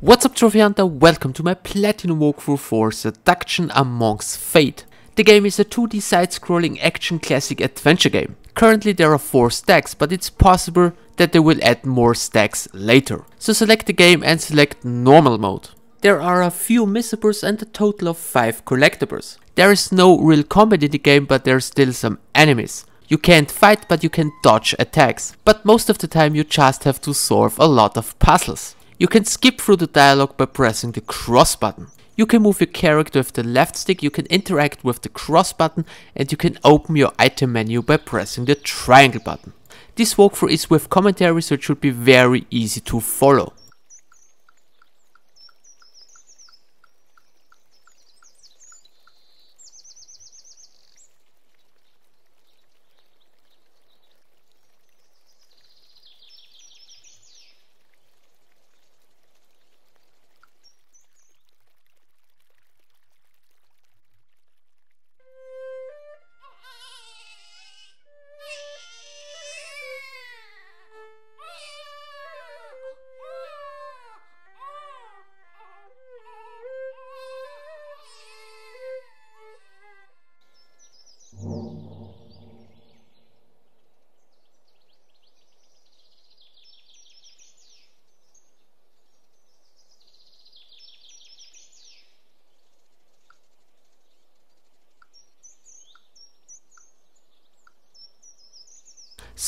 What's up Hunter, welcome to my Platinum walkthrough for Seduction A Monk's Fate. The game is a 2D side-scrolling action classic adventure game. Currently there are 4 stacks, but it's possible that they will add more stacks later. So select the game and select normal mode. There are a few missables and a total of 5 collectibles. There is no real combat in the game, but there are still some enemies. You can't fight, but you can dodge attacks. But most of the time you just have to solve a lot of puzzles. You can skip through the dialogue by pressing the cross button. You can move your character with the left stick, you can interact with the cross button and you can open your item menu by pressing the triangle button. This walkthrough is with commentary so it should be very easy to follow.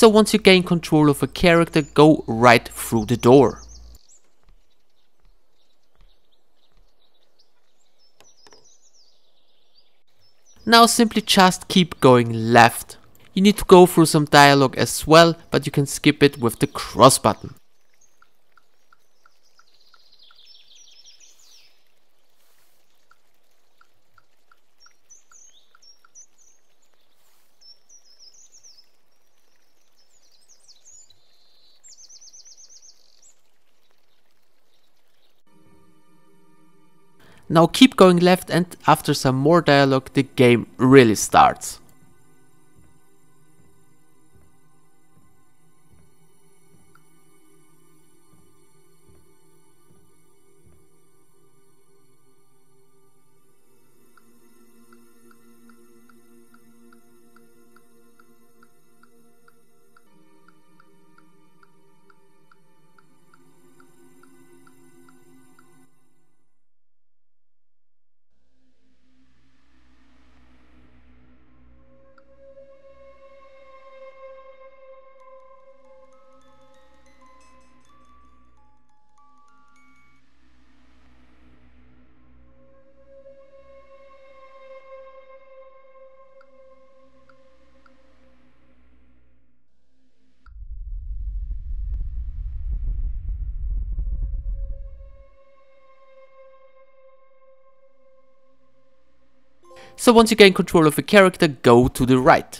So once you gain control of a character, go right through the door. Now simply just keep going left. You need to go through some dialogue as well, but you can skip it with the cross button. Now keep going left and after some more dialogue the game really starts. So once you gain control of a character, go to the right.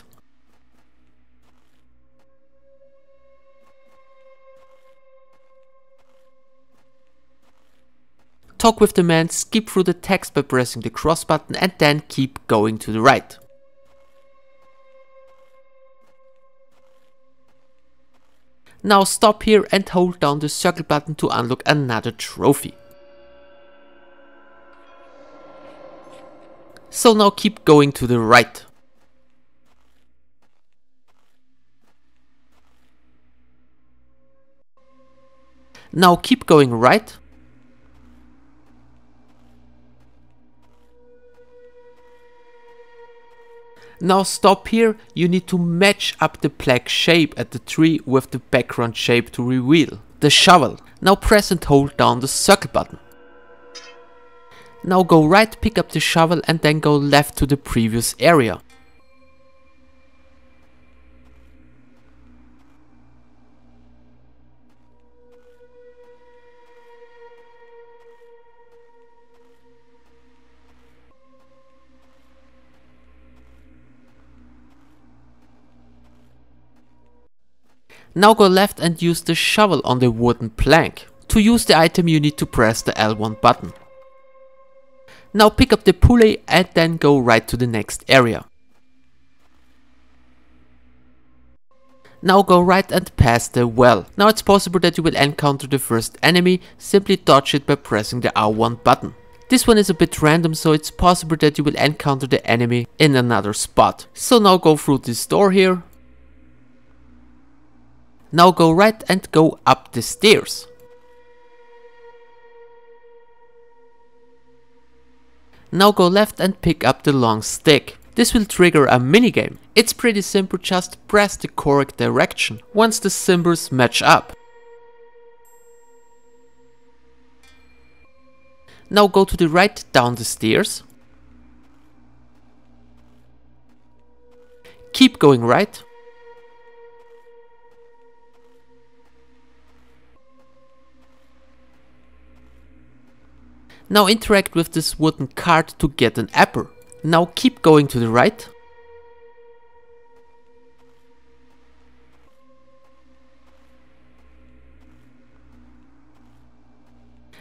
Talk with the man, skip through the text by pressing the cross button and then keep going to the right. Now stop here and hold down the circle button to unlock another trophy. So now keep going to the right. Now keep going right. Now stop here, you need to match up the black shape at the tree with the background shape to reveal the shovel. Now press and hold down the circle button. Now go right, pick up the shovel and then go left to the previous area. Now go left and use the shovel on the wooden plank. To use the item you need to press the L1 button. Now pick up the pulley and then go right to the next area. Now go right and past the well. Now it's possible that you will encounter the first enemy, simply dodge it by pressing the R1 button. This one is a bit random so it's possible that you will encounter the enemy in another spot. So now go through this door here. Now go right and go up the stairs. Now go left and pick up the long stick. This will trigger a minigame. It's pretty simple, just press the correct direction once the symbols match up. Now go to the right down the stairs. Keep going right. Now interact with this wooden card to get an apple. Now keep going to the right.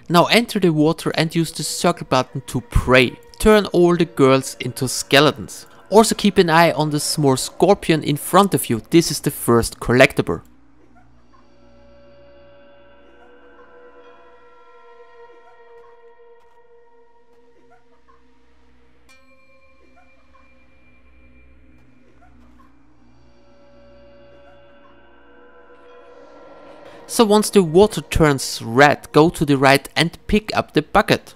Now enter the water and use the circle button to pray. Turn all the girls into skeletons. Also keep an eye on the small scorpion in front of you, this is the first collectible. So once the water turns red, go to the right and pick up the bucket.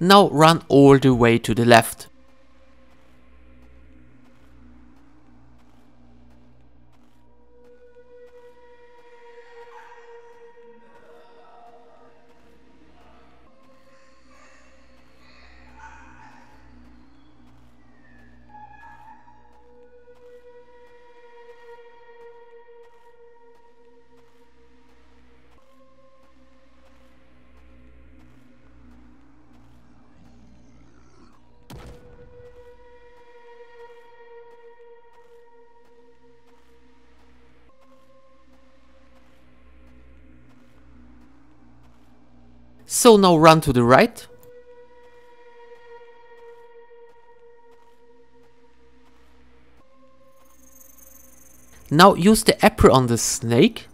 Now run all the way to the left. So now run to the right. Now use the apple on the snake.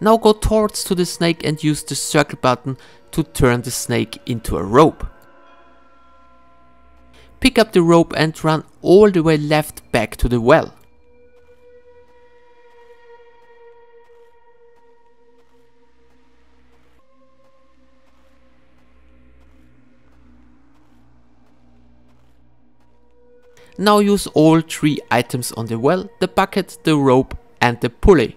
Now go towards to the snake and use the circle button to turn the snake into a rope. Pick up the rope and run all the way left back to the well. Now use all three items on the well, the bucket, the rope and the pulley.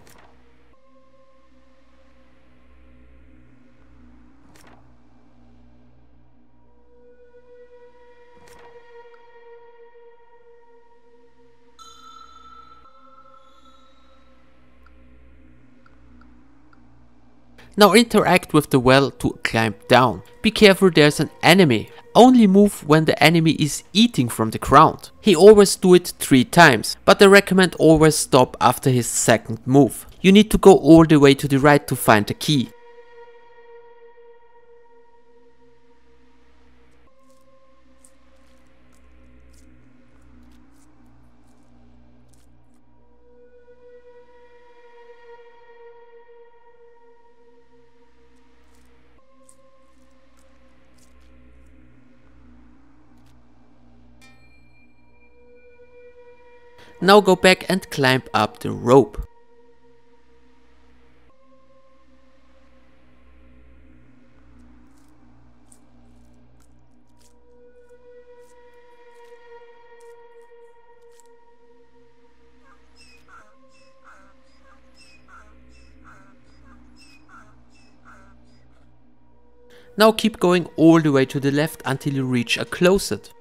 Now interact with the well to climb down. Be careful there's an enemy. Only move when the enemy is eating from the ground. He always do it 3 times, but I recommend always stop after his second move. You need to go all the way to the right to find the key. Now go back and climb up the rope. Now keep going all the way to the left until you reach a closet.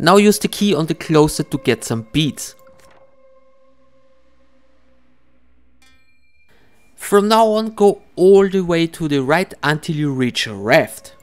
Now use the key on the closet to get some beads. From now on go all the way to the right until you reach a raft.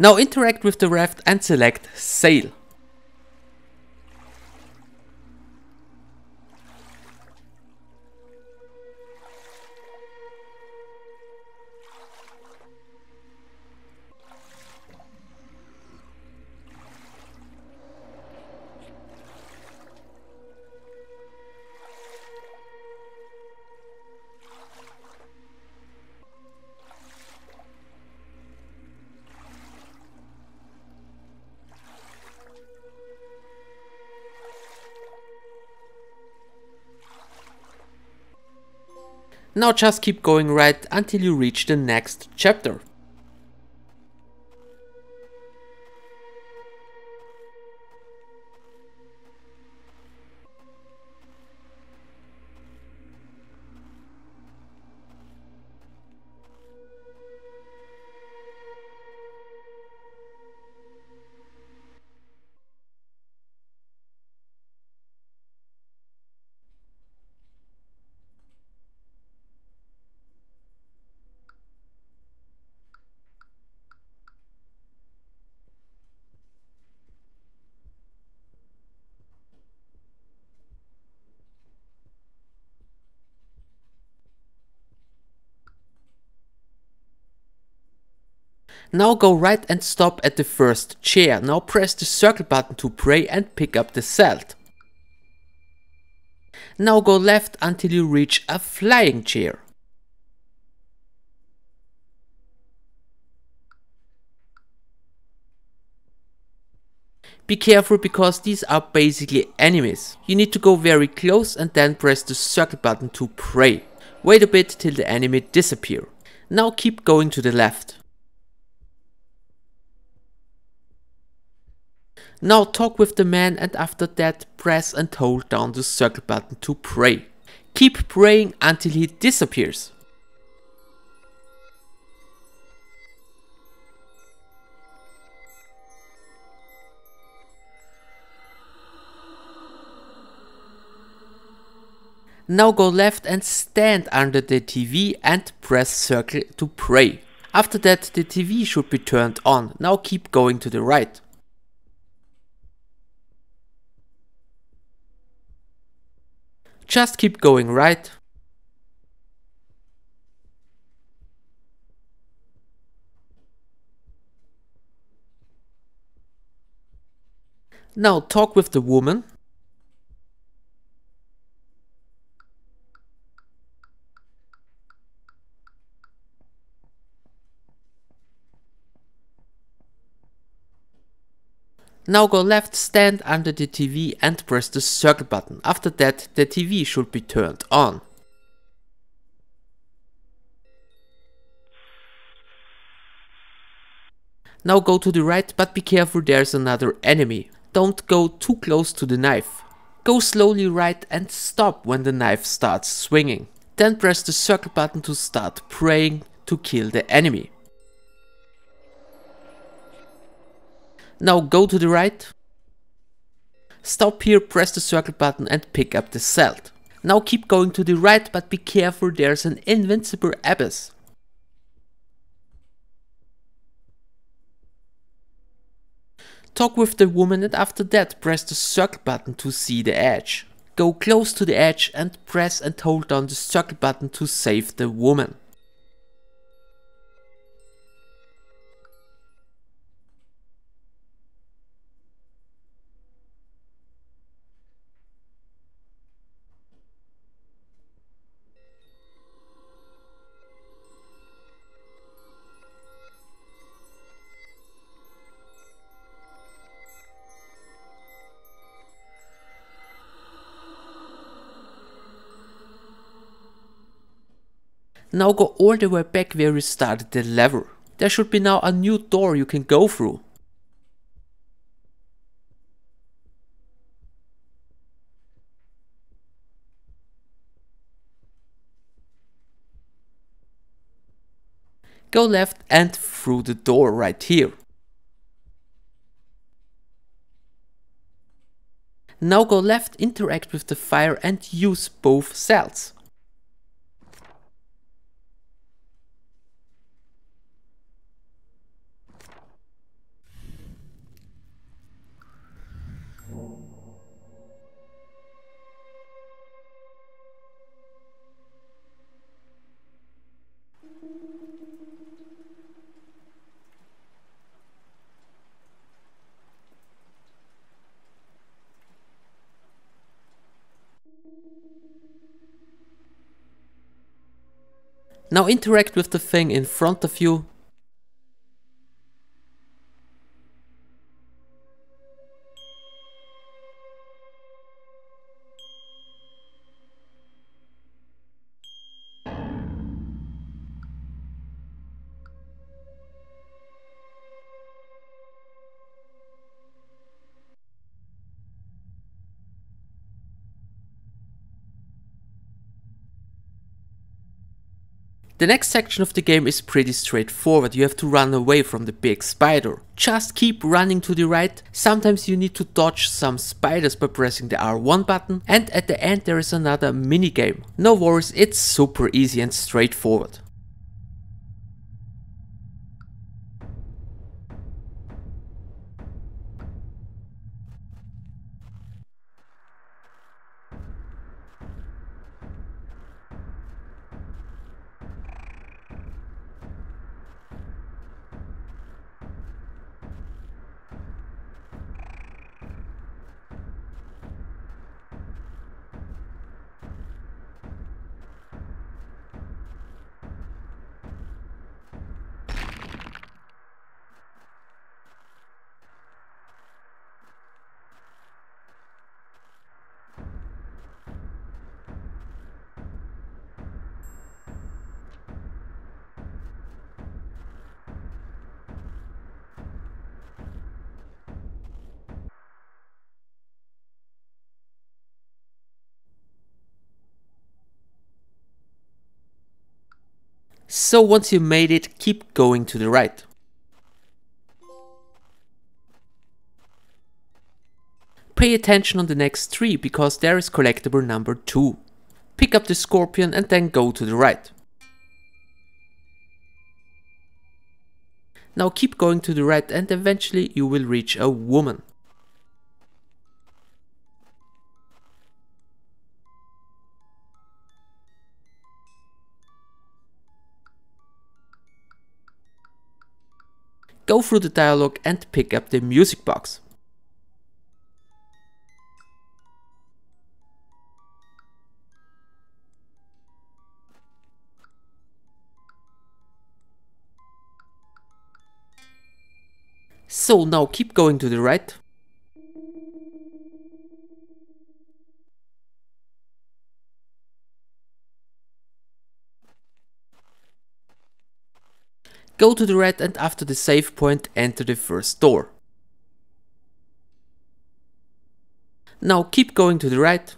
Now interact with the raft and select Sail. Now just keep going right until you reach the next chapter. Now go right and stop at the first chair. Now press the circle button to pray and pick up the salt. Now go left until you reach a flying chair. Be careful because these are basically enemies. You need to go very close and then press the circle button to pray. Wait a bit till the enemy disappear. Now keep going to the left. Now talk with the man and after that press and hold down the circle button to pray. Keep praying until he disappears. Now go left and stand under the TV and press circle to pray. After that the TV should be turned on. Now keep going to the right. Just keep going right. Now talk with the woman. Now go left, stand under the TV and press the circle button. After that the TV should be turned on. Now go to the right but be careful there's another enemy. Don't go too close to the knife. Go slowly right and stop when the knife starts swinging. Then press the circle button to start praying to kill the enemy. Now go to the right. Stop here, press the circle button and pick up the salt. Now keep going to the right, but be careful, there's an invincible abyss. Talk with the woman and after that press the circle button to see the edge. Go close to the edge and press and hold down the circle button to save the woman. Now go all the way back where you started the level. There should be now a new door you can go through. Go left and through the door right here. Now go left, interact with the fire and use both cells. Now interact with the thing in front of you. The next section of the game is pretty straightforward, you have to run away from the big spider. Just keep running to the right, sometimes you need to dodge some spiders by pressing the R1 button and at the end there is another mini game. No worries, it's super easy and straightforward. So once you made it, keep going to the right. Pay attention on the next tree because there is collectible number 2. Pick up the scorpion and then go to the right. Now keep going to the right and eventually you will reach a woman. Go through the dialogue and pick up the music box. So now keep going to the right. Go to the right and after the save point enter the first door. Now keep going to the right.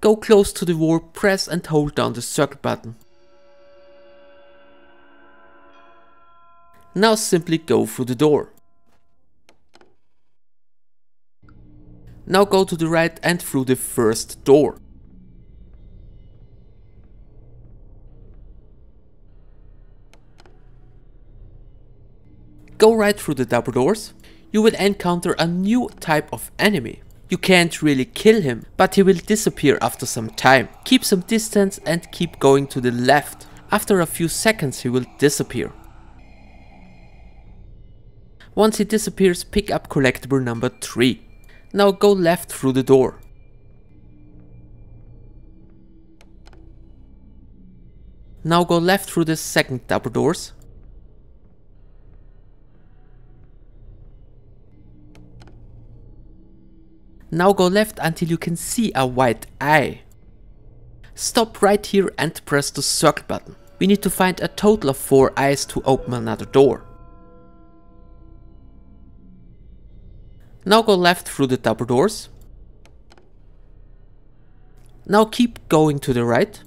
Go close to the wall, press and hold down the circle button. Now simply go through the door. Now go to the right and through the first door. Go right through the double doors, you will encounter a new type of enemy. You can't really kill him, but he will disappear after some time. Keep some distance and keep going to the left. After a few seconds he will disappear. Once he disappears, pick up collectible number 3. Now go left through the door. Now go left through the second double doors. Now go left until you can see a white eye. Stop right here and press the circle button. We need to find a total of 4 eyes to open another door. Now go left through the double doors. Now keep going to the right.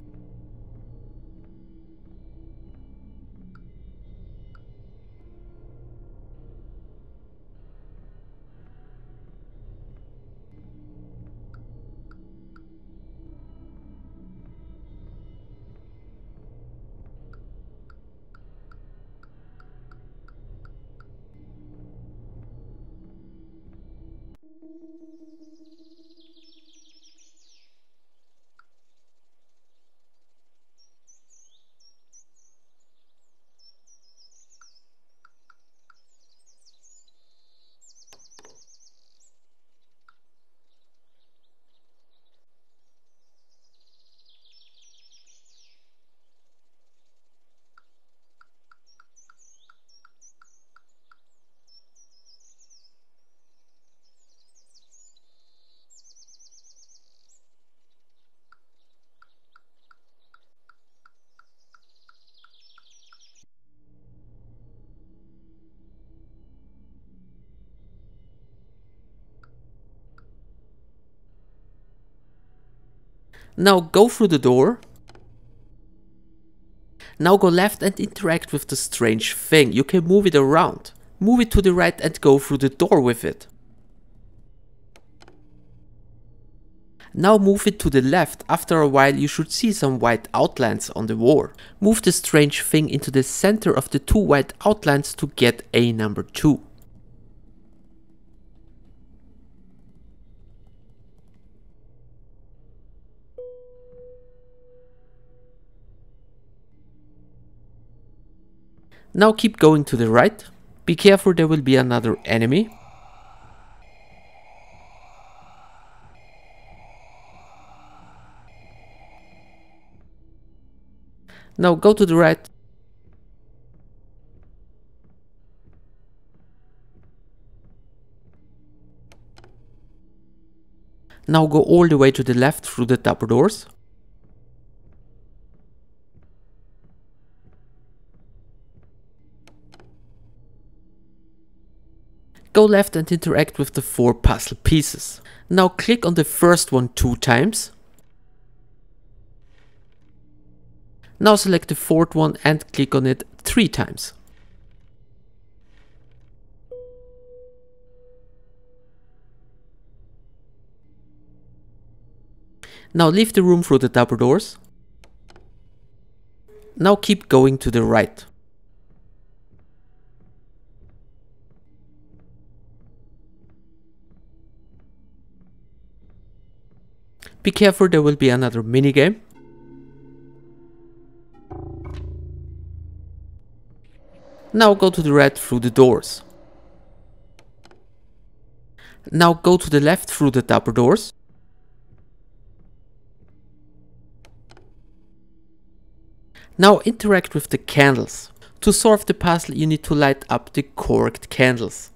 Now go through the door. Now go left and interact with the strange thing. You can move it around. Move it to the right and go through the door with it. Now move it to the left. After a while you should see some white outlines on the wall. Move the strange thing into the center of the two white outlines to get a number 2. Now keep going to the right. Be careful there will be another enemy. Now go to the right. Now go all the way to the left through the double doors. Go left and interact with the four puzzle pieces. Now click on the first one two times. Now select the fourth one and click on it three times. Now leave the room through the double doors. Now keep going to the right. Be careful, there will be another minigame. Now go to the right through the doors. Now go to the left through the double doors. Now interact with the candles. To solve the puzzle you need to light up the corked candles.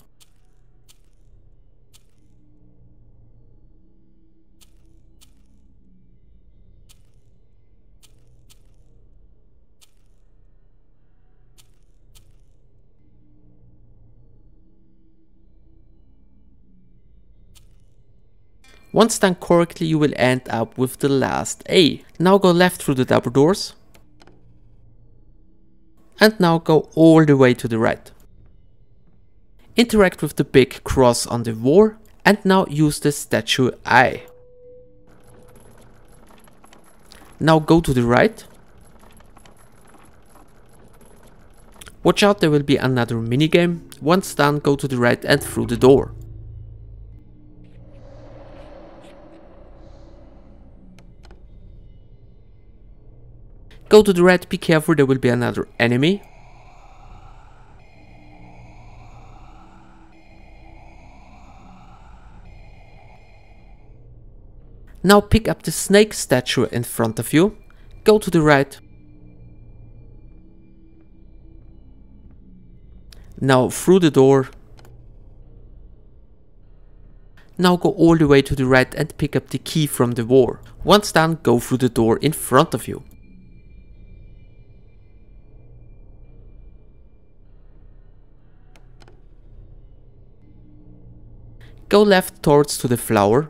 Once done correctly you will end up with the last A. Now go left through the double doors. And now go all the way to the right. Interact with the big cross on the wall and now use the statue eye. Now go to the right. Watch out there will be another minigame. Once done go to the right and through the door. Go to the right, be careful, there will be another enemy. Now pick up the snake statue in front of you. Go to the right. Now through the door. Now go all the way to the right and pick up the key from the war. Once done, go through the door in front of you. Go left towards to the flower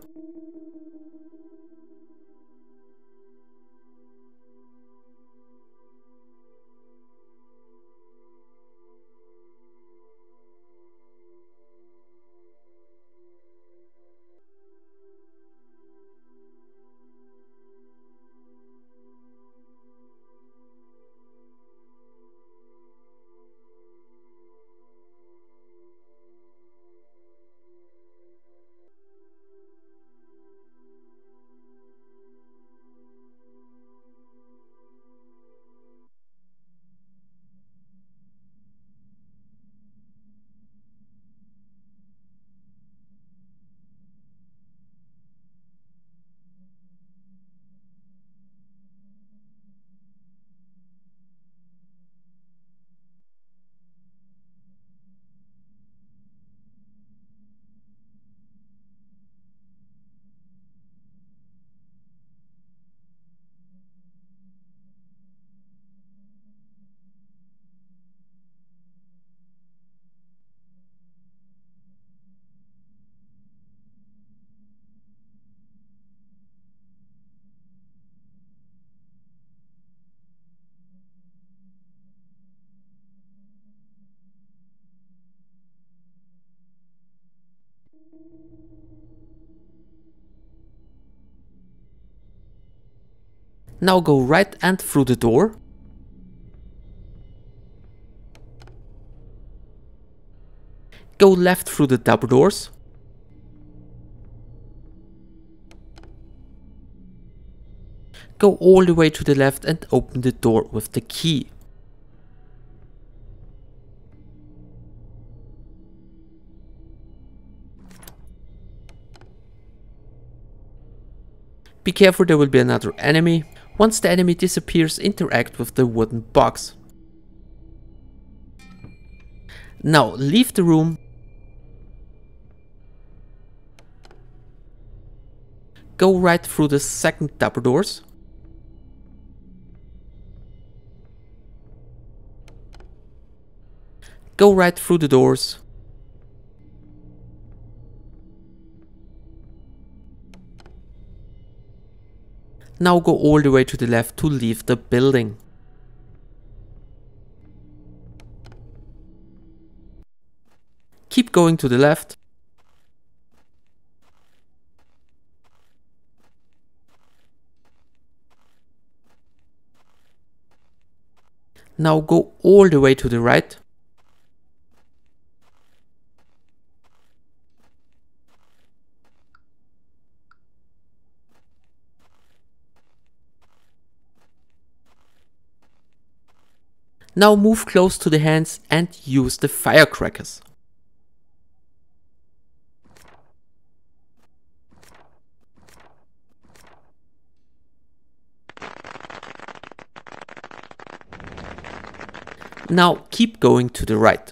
Now go right and through the door. Go left through the double doors. Go all the way to the left and open the door with the key. Be careful there will be another enemy. Once the enemy disappears, interact with the wooden box. Now leave the room. Go right through the second double doors. Go right through the doors. Now go all the way to the left to leave the building. Keep going to the left. Now go all the way to the right. Now move close to the hands and use the firecrackers. Now keep going to the right.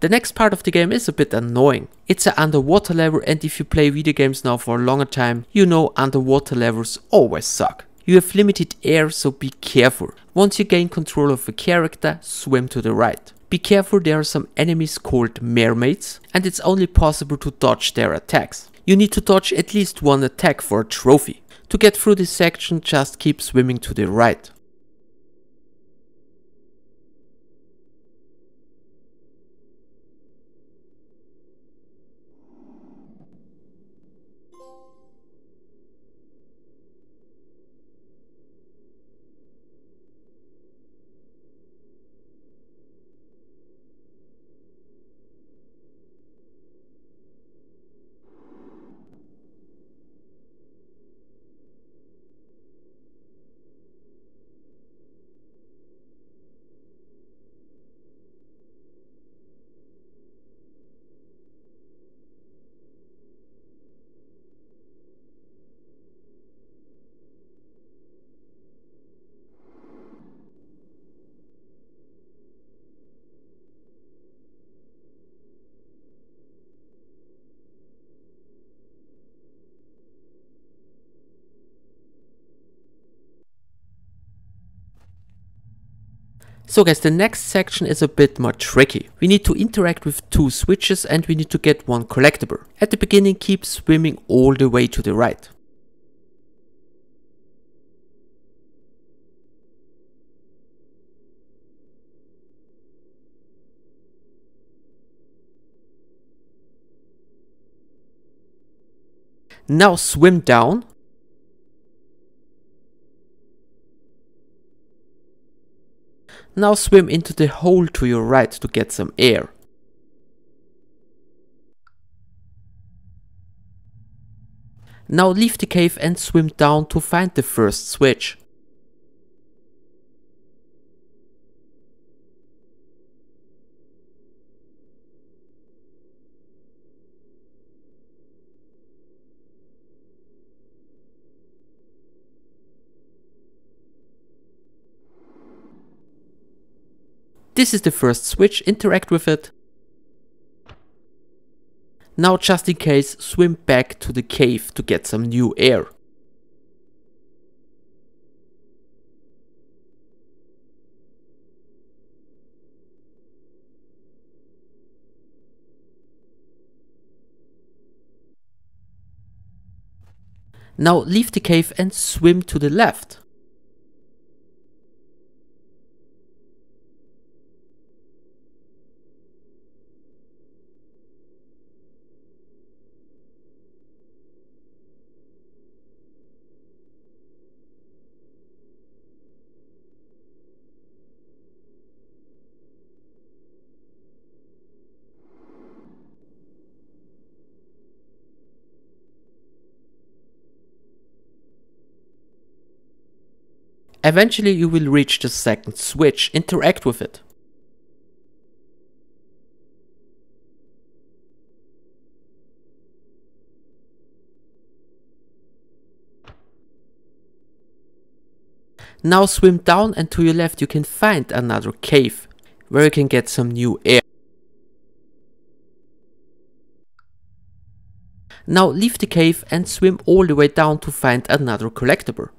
The next part of the game is a bit annoying. It's an underwater level and if you play video games now for a longer time, you know underwater levels always suck. You have limited air so be careful. Once you gain control of a character, swim to the right. Be careful there are some enemies called mermaids and it's only possible to dodge their attacks. You need to dodge at least one attack for a trophy. To get through this section just keep swimming to the right. So guys, the next section is a bit more tricky. We need to interact with two switches and we need to get one collectible. At the beginning, keep swimming all the way to the right. Now swim down. Now swim into the hole to your right to get some air. Now leave the cave and swim down to find the first switch. This is the first switch, interact with it. Now just in case, swim back to the cave to get some new air. Now leave the cave and swim to the left. Eventually you will reach the second switch, interact with it. Now swim down and to your left you can find another cave, where you can get some new air. Now leave the cave and swim all the way down to find another collectible.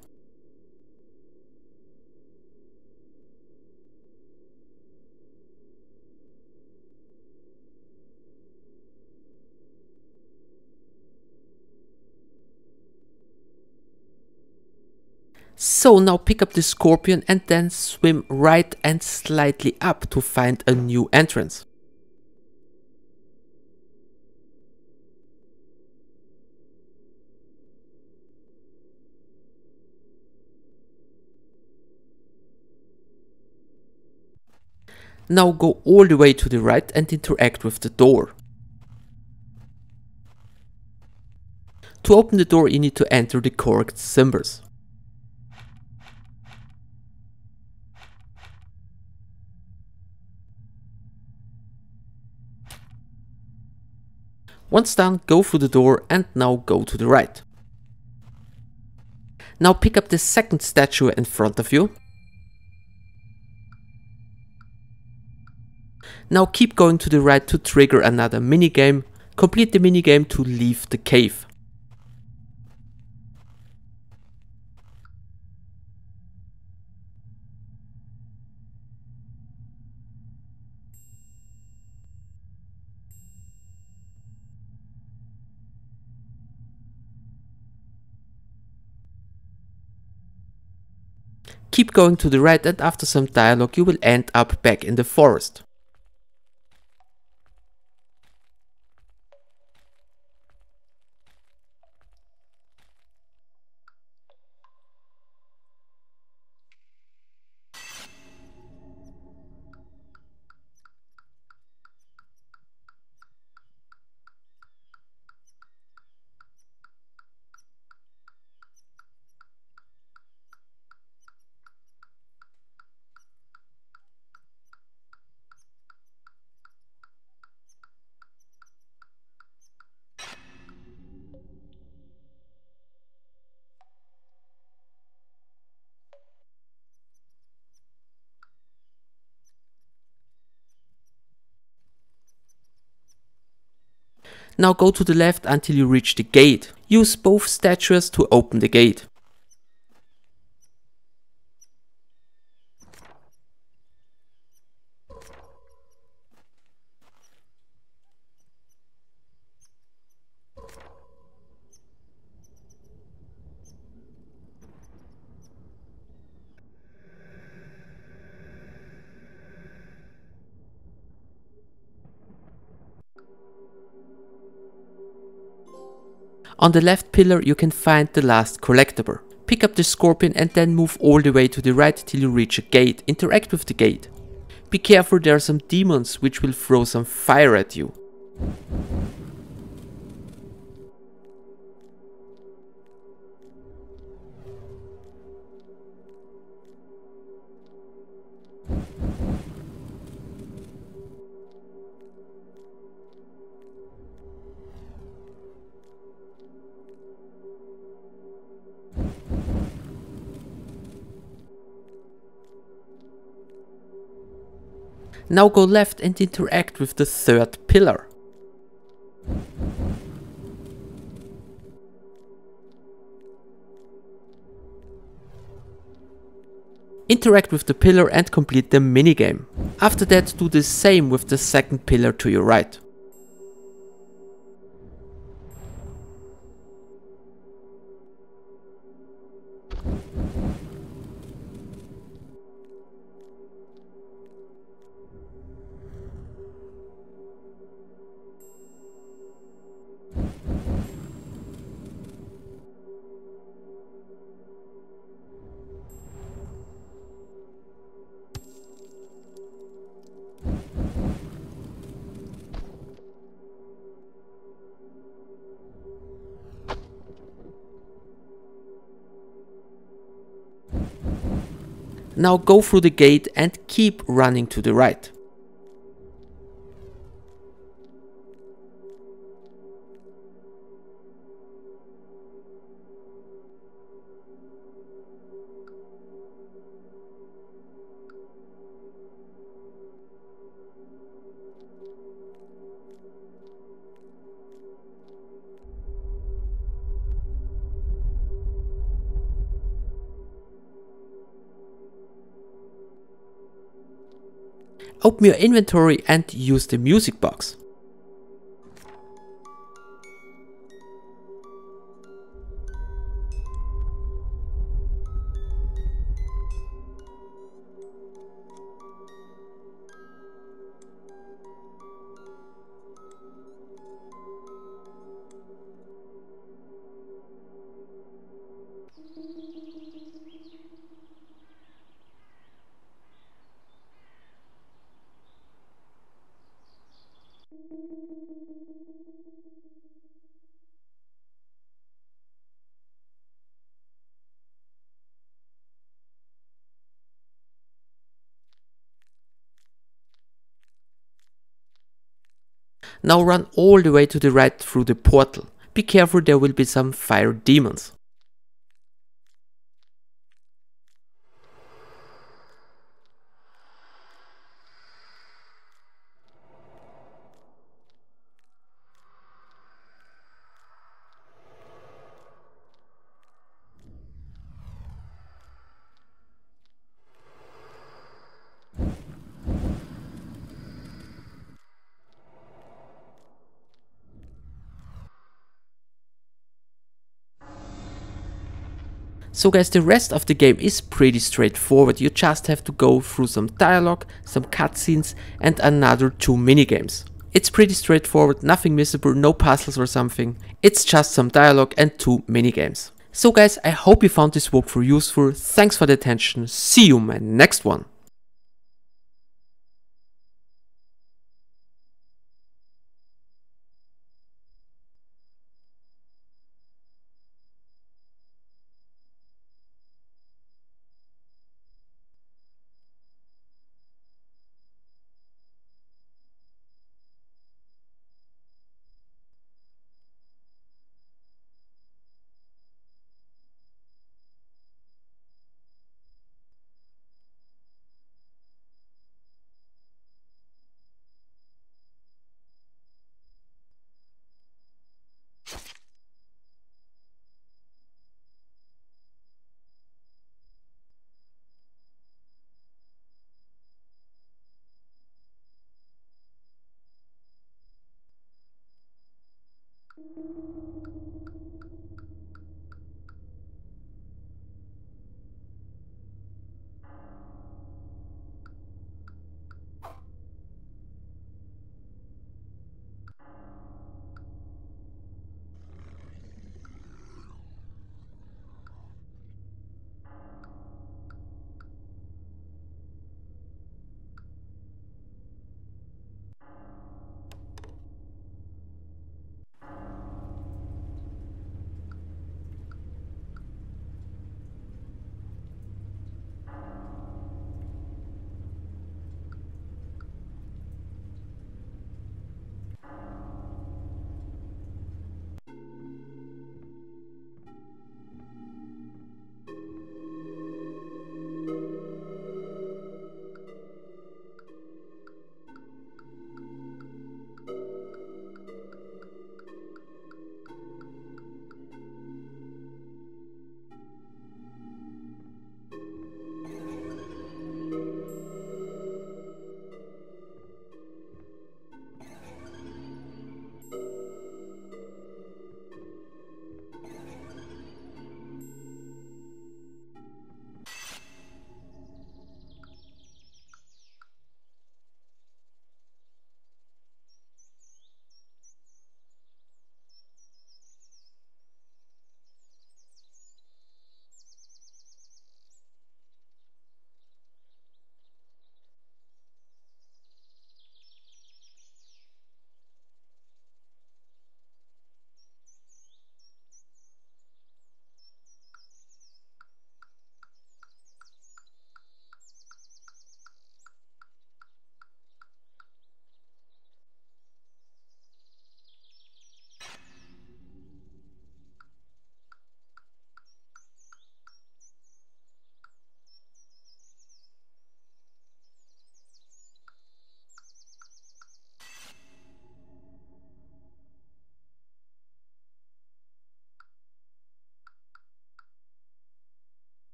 So now pick up the scorpion and then swim right and slightly up to find a new entrance. Now go all the way to the right and interact with the door. To open the door you need to enter the correct symbols. Once done, go through the door and now go to the right. Now pick up the second statue in front of you. Now keep going to the right to trigger another minigame. Complete the minigame to leave the cave. Keep going to the right and after some dialogue you will end up back in the forest. Now go to the left until you reach the gate. Use both statues to open the gate. On the left pillar you can find the last collectible. Pick up the scorpion and then move all the way to the right till you reach a gate. Interact with the gate. Be careful there are some demons which will throw some fire at you. Now go left and interact with the third pillar. Interact with the pillar and complete the minigame. After that do the same with the second pillar to your right. Now go through the gate and keep running to the right. Open your inventory and use the music box. Now run all the way to the right through the portal. Be careful there will be some fire demons. So guys, the rest of the game is pretty straightforward. You just have to go through some dialogue, some cutscenes and another two minigames. It's pretty straightforward, nothing missable, no puzzles or something. It's just some dialogue and two minigames. So guys, I hope you found this walkthrough useful. Thanks for the attention. See you in my next one.